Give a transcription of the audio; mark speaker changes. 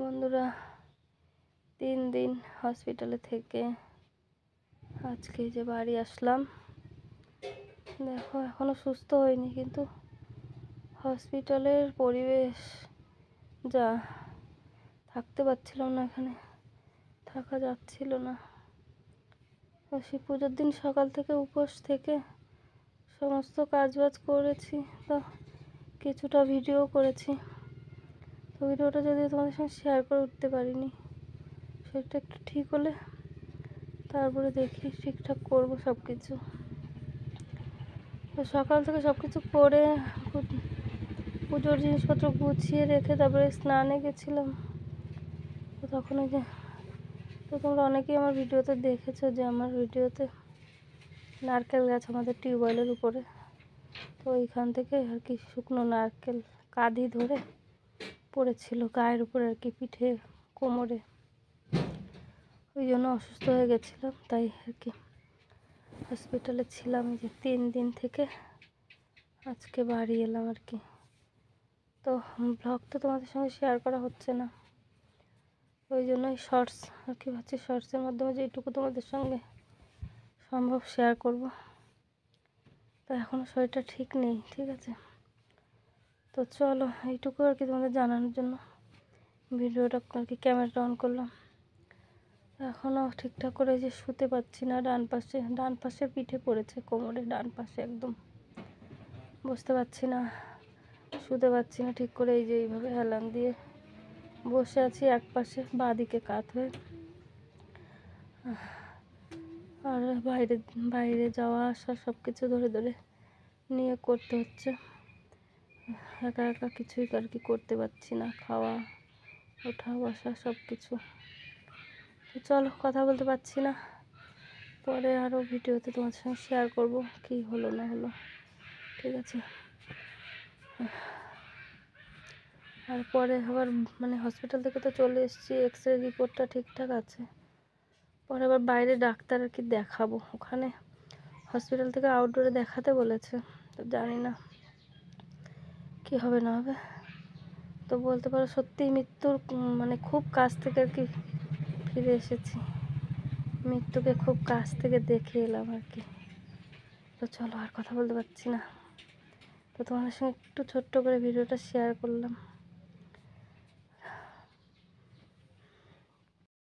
Speaker 1: বন্ধুরা, তিন দিন হসপিটালে থেকে আজকে যে বাড়ি আসলাম। দেখো, এখনও সুস্থ হয়নি, কিন্তু হসপিটালের পরিবেশ যা, থাকতে পারছিলাম না এখানে, থাকা যাচ্ছিল না। সেই পুজোর দিন সকাল থেকে উপোস থেকে সমস্ত কাজবাজ করেছি, তো কিছুটা ভিডিও করেছি। তো ভিডিওটা যদি তোমাদের সঙ্গে শেয়ার করে উঠতে পারিনি, সেটা একটু ঠিক হলে তারপরে দেখি ঠিকঠাক করব সব কিছু তো সকাল থেকে সব কিছু করে পুজোর জিনিসপত্র গুছিয়ে রেখে তারপরে স্নানে গেছিলাম। তো তখন ওই যে তো তোমরা অনেকেই আমার ভিডিওতে দেখেছ যে আমার ভিডিওতে নারকেল গাছ আমাদের টিউবওয়েলের উপরে। তো ওইখান থেকে আর কি শুকনো নারকেল কাঁধি ধরে পড়েছিল, গায়ের উপরে আর কি, পিঠে, কোমরে। ওই জন্য অসুস্থ হয়ে গেছিলাম, তাই আর কি। হসপিটালে ছিলাম যে তিন দিন থেকে। আজকে বাড়ি এলাম আর কি। তো ব্লগ তো তোমাদের সঙ্গে শেয়ার করা হচ্ছে না। ওই জন্যই শর্টস আর কি ভাবছি শর্টসের মাধ্যমে যেটুকু তোমাদের সঙ্গে সম্ভব শেয়ার করব। তো এখনও শরীরটা ঠিক নেই, ঠিক আছে? তো চলো, এইটুকু আর কি তোমাদের জানানোর জন্য। ভিডিওটা আর কি ক্যামেরাটা অন করলাম। এখনও ঠিকঠাক করে যে শুতে পারছি না, ডান পাশে ডান পাশে পিঠে পড়েছে কোমরে, ডান পাশে একদম। বসতে পারছি না, শুতে পারছি না ঠিক করে, এই যে এইভাবে হেলান দিয়ে বসে আছি এক পাশে, বাঁ দিকে কাত হয়ে। আর বাইরে বাইরে যাওয়া, আসা সব কিছু ধরে ধরে নিয়ে করতে হচ্ছে। একা একা কিছুই আর কি করতে পারছি না। খাওয়া, ওঠা, বসা সব কিছু। তো চলো, কথা বলতে পারছি না। পরে আরও ভিডিওতে তোমার সঙ্গে শেয়ার করব কি হলো না হলো। ঠিক আছে? আর পরে আবার মানে হসপিটাল থেকে তো চলে এসেছি এক্স রে রিপোর্টটা ঠিকঠাক আছে। পরে আবার বাইরে ডাক্তার আর কি দেখাবো। ওখানে হসপিটাল থেকে আউটডোরে দেখাতে বলেছে, তো জানি না। কি হবে না হবে? তো বলতে পারো সত্যিই মৃত্যুর মানে খুব কাছ থেকে আর কি ফিরে এসেছি। মৃত্যুকে খুব কাছ থেকে দেখে এলাম আর কি। তো চলো আর কথা বলতে পারছি না। তো তোমাদের সঙ্গে একটু ছোট্ট করে ভিডিওটা শেয়ার করলাম।